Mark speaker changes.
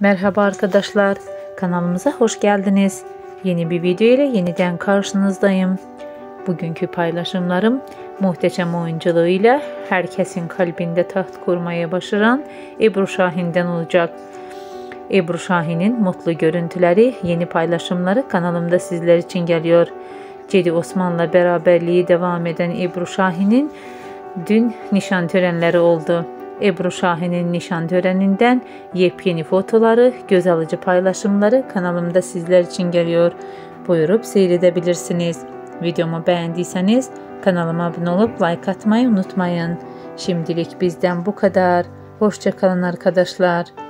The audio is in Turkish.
Speaker 1: Merhaba arkadaşlar, kanalımıza hoş geldiniz. Yeni bir video ile yeniden karşınızdayım. Bugünkü paylaşımlarım muhteşem oyunculuğuyla herkesin kalbinde taht kurmaya başaran Ebru Şahin'den olacak. Ebru Şahin'in mutlu görüntüleri, yeni paylaşımları kanalımda sizler için geliyor. Cedi Osman'la beraberliği devam eden Ebru Şahin'in dün nişan törenleri oldu. Ebru Şahin'in nişan töreninden yepyeni fotoları, göz alıcı paylaşımları kanalımda sizler için geliyor. Buyurup seyredebilirsiniz. Videomu beğendiyseniz kanalıma abone olup like atmayı unutmayın. Şimdilik bizden bu kadar. Hoşçakalın arkadaşlar.